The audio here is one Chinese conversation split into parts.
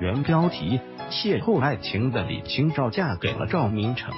原标题：邂逅爱情的李清照嫁给了赵明诚。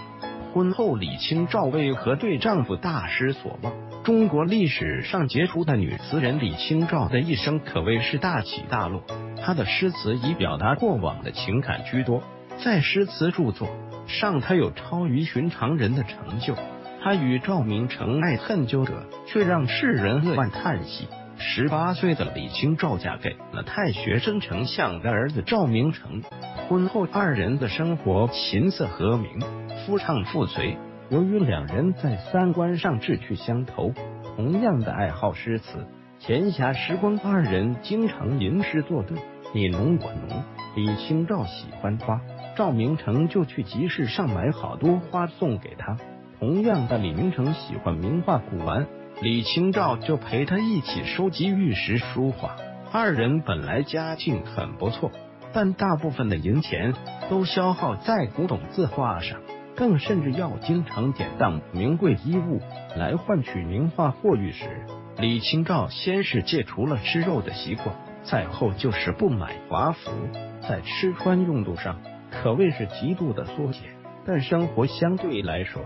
婚后，李清照为何对丈夫大失所望？中国历史上杰出的女词人李清照的一生可谓是大起大落。她的诗词以表达过往的情感居多，在诗词著作上，她有超于寻常人的成就。她与赵明诚爱恨纠葛，却让世人扼腕叹息。十八岁的李清照嫁给了太学生丞相的儿子赵明诚，婚后二人的生活琴瑟和鸣。夫唱妇随，由于两人在三观上志趣相投，同样的爱好诗词，闲暇时光，二人经常吟诗作对，你侬我侬。李清照喜欢花，赵明诚就去集市上买好多花送给她。同样的，李明诚喜欢名画古玩，李清照就陪他一起收集玉石书画。二人本来家境很不错，但大部分的银钱都消耗在古董字画上。更甚至要经常典当名贵衣物来换取名画或玉石。李清照先是戒除了吃肉的习惯，再后就是不买华服，在吃穿用度上可谓是极度的缩减。但生活相对来说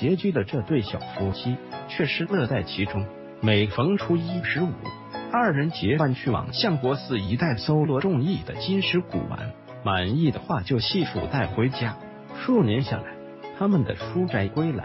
拮据的这对小夫妻却是乐在其中。每逢初一十五，二人结伴去往相国寺一带搜罗中意的金石古玩，满意的话就细数带回家。数年下来。他们的书斋归来，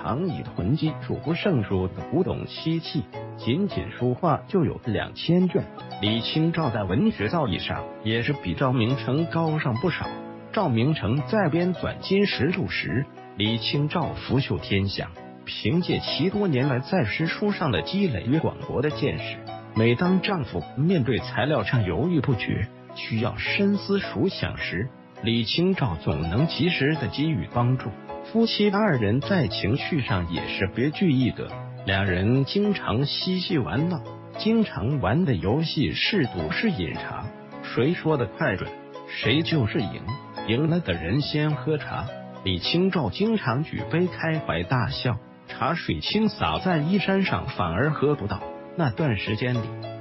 堂以囤积数不胜数的古董漆器，仅仅书画就有两千卷。李清照在文学造诣上也是比赵明诚高上不少。赵明诚在编纂金石录时，李清照拂袖天翔，凭借其多年来在诗书上的积累与广博的见识，每当丈夫面对材料上犹豫不决，需要深思熟想时，李清照总能及时的给予帮助。夫妻二人在情绪上也是别具一格，两人经常嬉戏玩闹，经常玩的游戏是赌是饮茶，谁说的快准，谁就是赢，赢了的人先喝茶。李清照经常举杯开怀大笑，茶水倾洒在衣衫上，反而喝不到。那段时间里，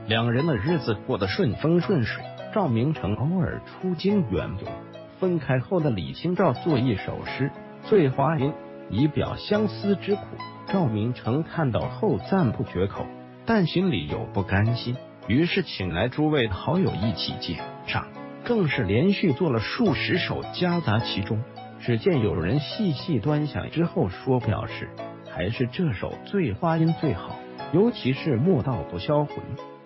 两人的日子过得顺风顺水。赵明诚偶尔出京远游，分开后的李清照作一首诗。醉花阴，以表相思之苦。赵明诚看到后赞不绝口，但心里有不甘心，于是请来诸位好友一起鉴赏，更是连续做了数十首，夹杂其中。只见有人细细端详之后说：“表示还是这首醉花阴最好，尤其是莫道不销魂，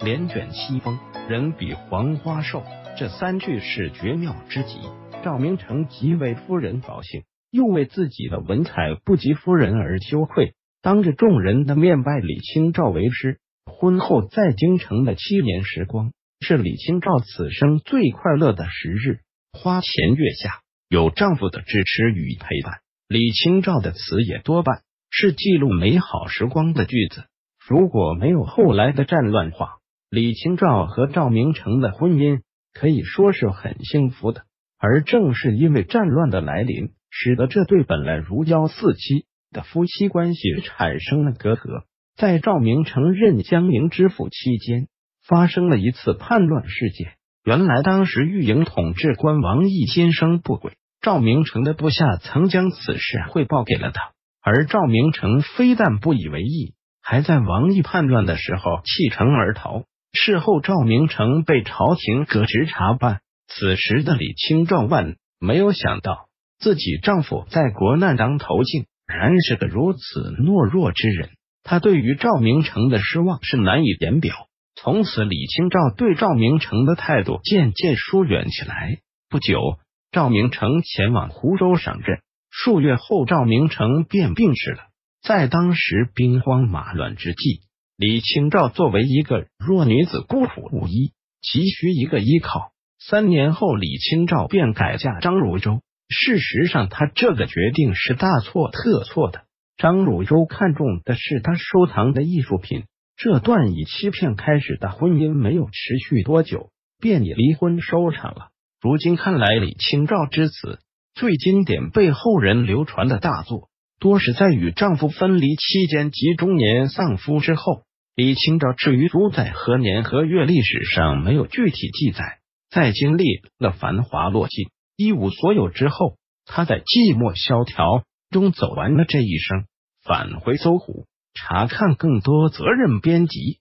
帘卷西风，人比黄花瘦。”这三句是绝妙之极。赵明诚极为夫人高兴。又为自己的文采不及夫人而羞愧，当着众人的面拜李清照为师。婚后在京城的七年时光，是李清照此生最快乐的时日。花前月下，有丈夫的支持与陪伴，李清照的词也多半是记录美好时光的句子。如果没有后来的战乱话，李清照和赵明诚的婚姻可以说是很幸福的。而正是因为战乱的来临。使得这对本来如胶似漆的夫妻关系产生了隔阂。在赵明诚任江宁知府期间，发生了一次叛乱事件。原来当时御营统治官王毅心生不轨，赵明诚的部下曾将此事汇报给了他，而赵明诚非但不以为意，还在王毅叛乱的时候弃城而逃。事后，赵明诚被朝廷革职查办。此时的李清照万没有想到。自己丈夫在国难当头，竟然是个如此懦弱之人。她对于赵明诚的失望是难以言表。从此，李清照对赵明诚的态度渐渐疏远起来。不久，赵明诚前往湖州上任，数月后，赵明诚便病逝了。在当时兵荒马乱之际，李清照作为一个弱女子，孤苦无依，急需一个依靠。三年后，李清照便改嫁张汝舟。事实上，他这个决定是大错特错的。张汝舟看中的是他收藏的艺术品，这段以欺骗开始的婚姻没有持续多久，便以离婚收场了。如今看来，李清照之词最经典、被后人流传的大作，多是在与丈夫分离期间及中年丧夫之后。李清照至于主宰何年何月，历史上没有具体记载。在经历了繁华落尽、一无所有之后，他在寂寞萧条中走完了这一生。返回搜狐，查看更多责任编辑。